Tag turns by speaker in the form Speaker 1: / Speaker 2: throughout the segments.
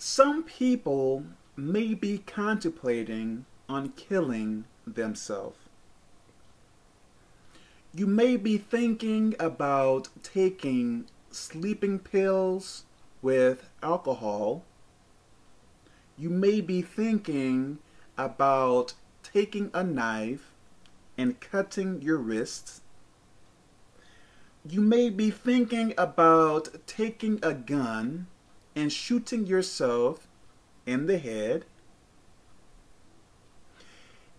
Speaker 1: Some people may be contemplating on killing themselves. You may be thinking about taking sleeping pills with alcohol. You may be thinking about taking a knife and cutting your wrists. You may be thinking about taking a gun and shooting yourself in the head.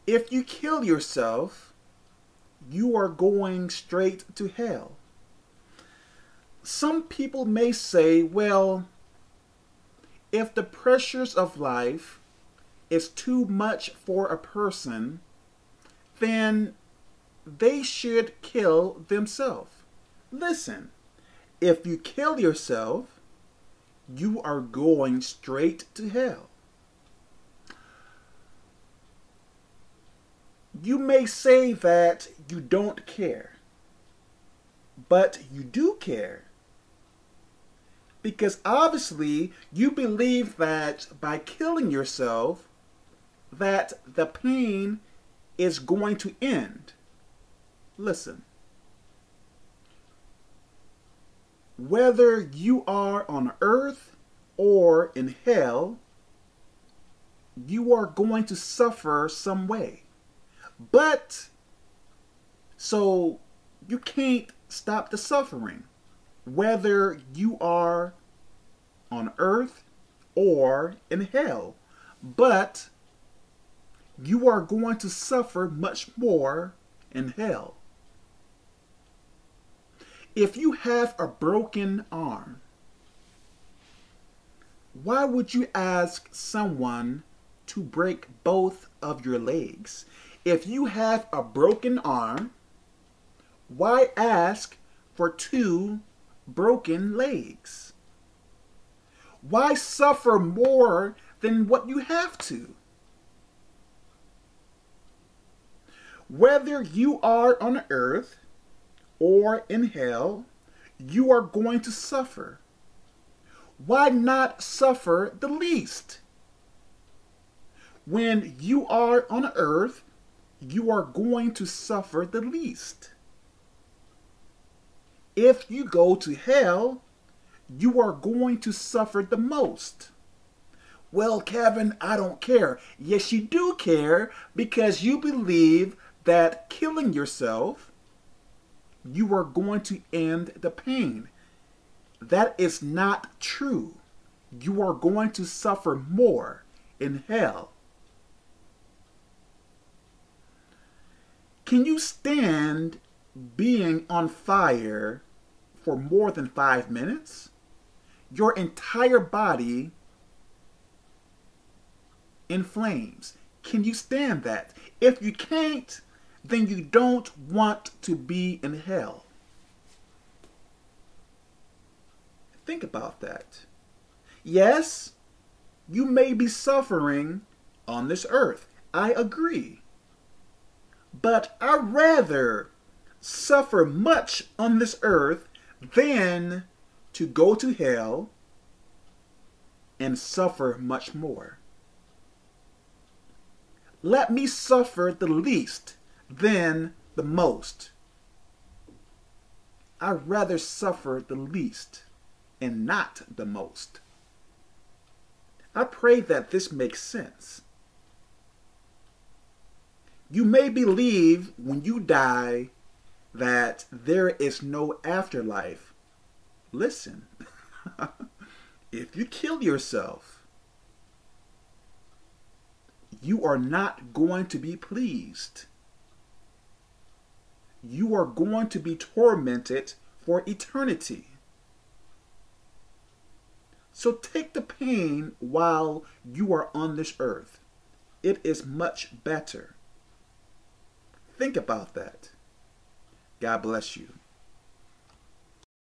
Speaker 1: If you kill yourself, you are going straight to hell. Some people may say, well, if the pressures of life is too much for a person, then they should kill themselves. Listen, if you kill yourself, you are going straight to hell. You may say that you don't care, but you do care. Because obviously you believe that by killing yourself, that the pain is going to end. Listen. Whether you are on earth or in hell, you are going to suffer some way. But, so you can't stop the suffering, whether you are on earth or in hell. But you are going to suffer much more in hell. If you have a broken arm, why would you ask someone to break both of your legs? If you have a broken arm, why ask for two broken legs? Why suffer more than what you have to? Whether you are on earth or in hell, you are going to suffer. Why not suffer the least? When you are on earth, you are going to suffer the least. If you go to hell, you are going to suffer the most. Well, Kevin, I don't care. Yes, you do care because you believe that killing yourself, you are going to end the pain. That is not true. You are going to suffer more in hell. Can you stand being on fire for more than five minutes? Your entire body in flames. Can you stand that? If you can't, then you don't want to be in hell. Think about that. Yes, you may be suffering on this earth. I agree. But I'd rather suffer much on this earth than to go to hell and suffer much more. Let me suffer the least than the most. I'd rather suffer the least and not the most. I pray that this makes sense. You may believe when you die that there is no afterlife. Listen, if you kill yourself, you are not going to be pleased. You are going to be tormented for eternity. So take the pain while you are on this earth. It is much better. Think about that. God bless you.